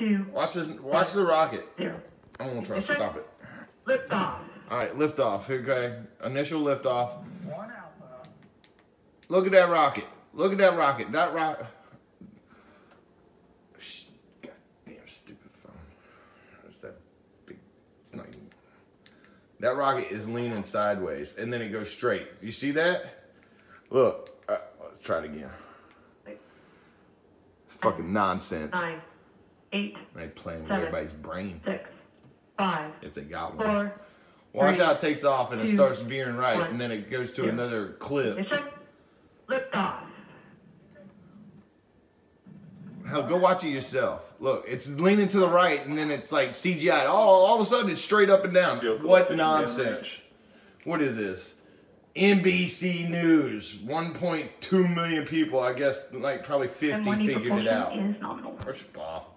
two, Watch this. Watch the rocket. zero. I'm gonna try to stop it. Lift off. All right, lift off. Okay, initial lift off. One alpha. Look at that rocket. Look at that rocket. That rocket. Goddamn stupid phone. It's that big. It's not even. That rocket is leaning sideways, and then it goes straight. You see that? Look. Uh, let's try it again. Fucking nonsense. Nine, eight, They playing with Seven. everybody's brain six, five, if they got one. four, Watch three, how it takes off and it starts veering right, one, and then it goes to zero. another clip. ignition. Lift off. Hell, go watch it yourself. Look, it's leaning to the right, and then it's like CGI. All, all of a sudden, it's straight up and down. Feel. What nonsense! What is this? NBC News. 1.2 million people. I guess like probably 50 figured it out. is nominal. First of all,